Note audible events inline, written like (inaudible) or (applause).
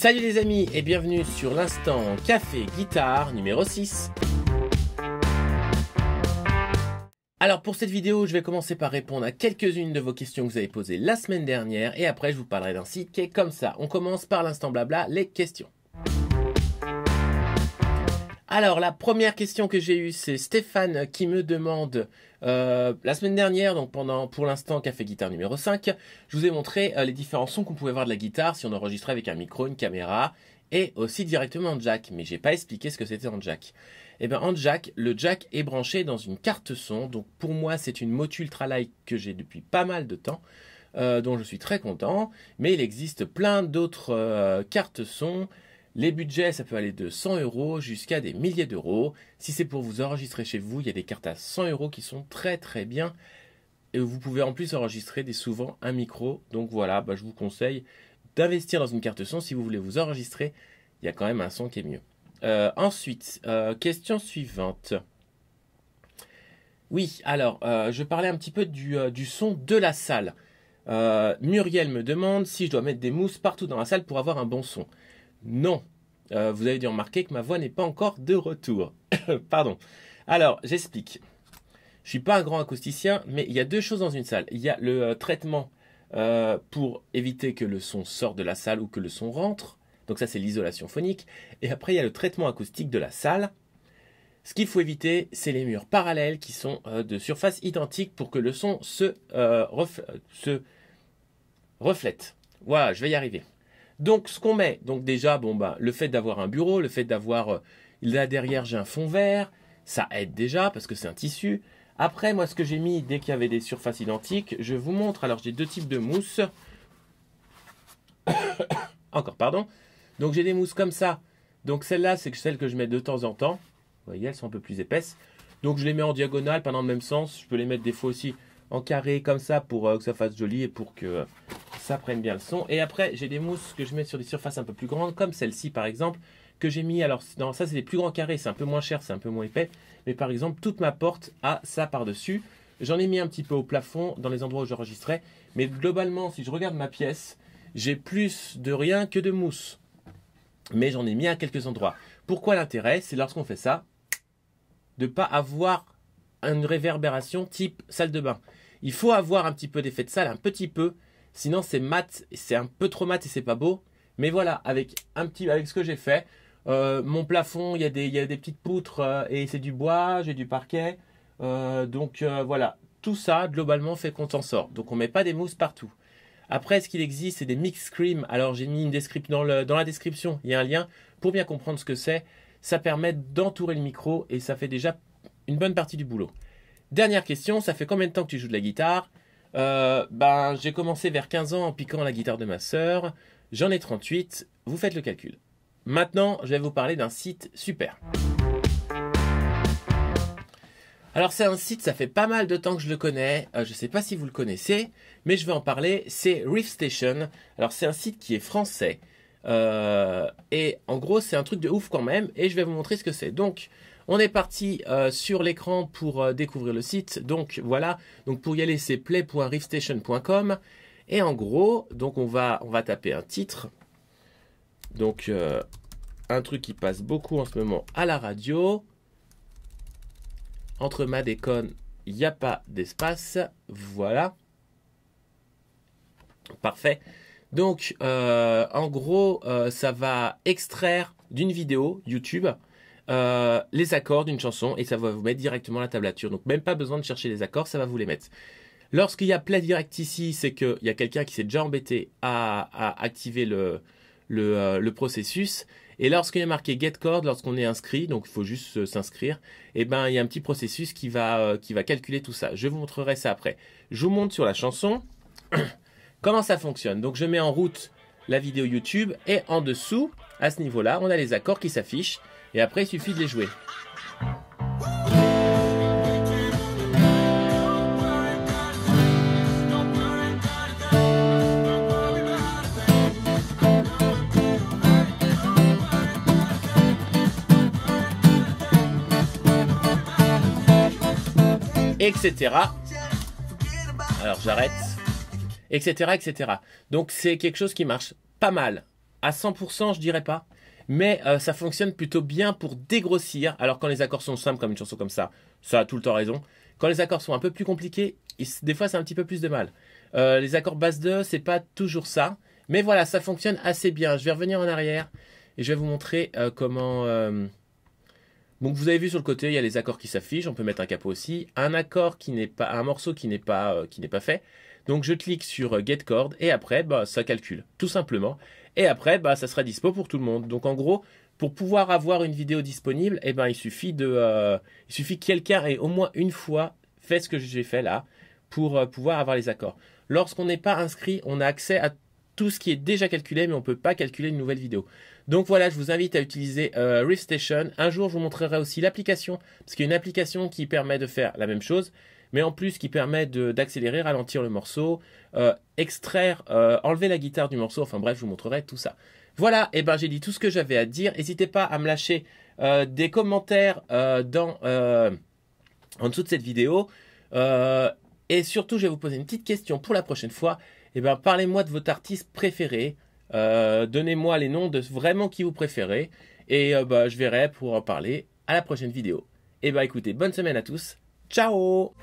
Salut les amis et bienvenue sur l'instant café guitare numéro 6. Alors pour cette vidéo, je vais commencer par répondre à quelques-unes de vos questions que vous avez posées la semaine dernière et après je vous parlerai d'un site qui est comme ça. On commence par l'instant blabla, les questions. Alors la première question que j'ai eue, c'est Stéphane qui me demande euh, la semaine dernière, donc pendant pour l'instant Café Guitare numéro 5, je vous ai montré euh, les différents sons qu'on pouvait voir de la guitare si on enregistrait avec un micro, une caméra et aussi directement en jack, mais j'ai pas expliqué ce que c'était en jack. Eh bien en jack, le jack est branché dans une carte son, donc pour moi c'est une Motu Ultralight que j'ai depuis pas mal de temps. Euh, dont je suis très content, mais il existe plein d'autres cartes son les budgets, ça peut aller de 100 euros jusqu'à des milliers d'euros. Si c'est pour vous enregistrer chez vous, il y a des cartes à 100 euros qui sont très très bien. Et vous pouvez en plus enregistrer souvent un micro. Donc voilà, bah, je vous conseille d'investir dans une carte son si vous voulez vous enregistrer. Il y a quand même un son qui est mieux. Euh, ensuite, euh, question suivante. Oui, alors, euh, je parlais un petit peu du son de la salle. Muriel me demande si je dois mettre des mousses partout dans la salle pour avoir un bon son. Non. Euh, vous avez dû remarquer que ma voix n'est pas encore de retour. (coughs) Pardon. Alors, j'explique. Je suis pas un grand acousticien, mais il y a deux choses dans une salle. Il y a le euh, traitement euh, pour éviter que le son sorte de la salle ou que le son rentre. Donc ça, c'est l'isolation phonique. Et après, il y a le traitement acoustique de la salle. Ce qu'il faut éviter, c'est les murs parallèles qui sont de surface identique pour que le son se, se reflète. Voilà, je vais y arriver. Donc, ce qu'on met, donc déjà, bon, bah, le fait d'avoir un bureau, le fait d'avoir, euh, là derrière, j'ai un fond vert, ça aide déjà parce que c'est un tissu. Après, moi, ce que j'ai mis dès qu'il y avait des surfaces identiques, je vous montre. Alors, j'ai deux types de mousse. (coughs) Encore, pardon. Donc, j'ai des mousses comme ça. Donc, celle-là, c'est celle que je mets de temps en temps. Vous voyez, elles sont un peu plus épaisses. Donc, je les mets en diagonale, pas dans le même sens. Je peux les mettre des fois aussi en carré comme ça pour euh, que ça fasse joli et pour que ça prenne bien le son. Et après, j'ai des mousses que je mets sur des surfaces un peu plus grandes, comme celle-ci par exemple, que j'ai mis. Alors, non, ça c'est des plus grands carrés, c'est un peu moins cher, c'est un peu moins épais. Mais par exemple, toute ma porte a ça par-dessus. J'en ai mis un petit peu au plafond dans les endroits où j'enregistrais. Mais globalement, si je regarde ma pièce, j'ai plus de rien que de mousse. Mais j'en ai mis à quelques endroits. Pourquoi l'intérêt? C'est lorsqu'on fait ça, de ne pas avoir une réverbération type salle de bain. Il faut avoir un petit peu d'effet de salle, un petit peu, Sinon, c'est mat, c'est un peu trop mat et c'est pas beau. Mais voilà, avec un petit, avec ce que j'ai fait, euh, mon plafond, il y, a des, des petites poutres euh, et c'est du bois, j'ai du parquet. Euh, donc voilà, tout ça globalement fait qu'on s'en sort. Donc on met pas des mousses partout. Après, ce qu'il existe, c'est des mix cream. Alors j'ai mis une description dans la description, il y a un lien pour bien comprendre ce que c'est. Ça permet d'entourer le micro et ça fait déjà une bonne partie du boulot. Dernière question, ça fait combien de temps que tu joues de la guitare? Euh, ben, j'ai commencé vers 15 ans en piquant la guitare de ma sœur. J'en ai 38. Vous faites le calcul. Maintenant, je vais vous parler d'un site super. Alors c'est un site, ça fait pas mal de temps que je le connais. Euh, je ne sais pas si vous le connaissez, mais je vais en parler. C'est Reef Station. Alors c'est un site qui est français. Euh, et en gros, c'est un truc de ouf quand même. Et je vais vous montrer ce que c'est. Donc, on est parti euh, sur l'écran pour euh, découvrir le site. Donc voilà, donc pour y aller c'est play.riffstation.com et en gros, donc on va on va taper un titre. Donc euh, un truc qui passe beaucoup en ce moment à la radio. Entre ma déconne, il n'y a pas d'espace. Voilà. Parfait. Donc, en gros, ça va extraire d'une vidéo YouTube euh, les accords d'une chanson et ça va vous mettre directement la tablature. Donc même pas besoin de chercher les accords, ça va vous les mettre. Lorsqu'il y a play direct ici, c'est qu'il y a quelqu'un qui s'est déjà embêté à, activer le, euh, le, processus. Et lorsqu'il y a marqué get chord, lorsqu'on est inscrit, donc il faut juste euh, s'inscrire, et eh ben il y a un petit processus qui va, qui va calculer tout ça. Je vous montrerai ça après. Je vous montre sur la chanson (coughs) comment ça fonctionne? Donc je mets en route la vidéo YouTube et en dessous, à ce niveau-là, on a les accords qui s'affichent. Et après, il suffit de les jouer. etc. Alors j'arrête, etc., etc. Donc c'est quelque chose qui marche pas mal à 100%, je dirais pas. Mais euh, ça fonctionne plutôt bien pour dégrossir. Alors quand les accords sont simples comme une chanson comme ça, ça a tout le temps raison. Quand les accords sont un peu plus compliqués, des fois c'est un petit peu plus de mal. Euh, les accords basse 2, c'est pas toujours ça. Mais voilà, ça fonctionne assez bien. Je vais revenir en arrière et je vais vous montrer euh, comment... Donc vous avez vu sur le côté, il y a les accords qui s'affichent, on peut mettre un capot aussi, un accord qui n'est pas un morceau qui n'est pas qui pas fait. Donc je clique sur Get Chord et après bah ça calcule tout simplement et après bah ça sera dispo pour tout le monde. Donc en gros, pour pouvoir avoir une vidéo disponible, eh ben il suffit de euh, que quelqu'un ait au moins une fois fait ce que j'ai fait là pour euh, pouvoir avoir les accords. Lorsqu'on n'est pas inscrit, on a accès à tout ce qui est déjà calculé mais on ne peut pas calculer une nouvelle vidéo. Donc voilà, je vous invite à utiliser euh, Riff Station. Un jour, je vous montrerai aussi l'application, parce qu'il y a une application qui permet de faire la même chose, mais en plus qui permet d'accélérer, ralentir le morceau, euh, extraire, euh, enlever la guitare du morceau. Enfin bref, je vous montrerai tout ça. Voilà, et eh ben j'ai dit tout ce que j'avais à dire. N'hésitez pas à me lâcher des commentaires dans en dessous de cette vidéo. et surtout, je vais vous poser une petite question pour la prochaine fois. Eh ben parlez-moi de votre artiste préféré. Euh, donnez-moi les noms de vraiment qui vous préférez. Et euh, bah, je verrai pour en parler à la prochaine vidéo. Et bah écoutez, bonne semaine à tous. Ciao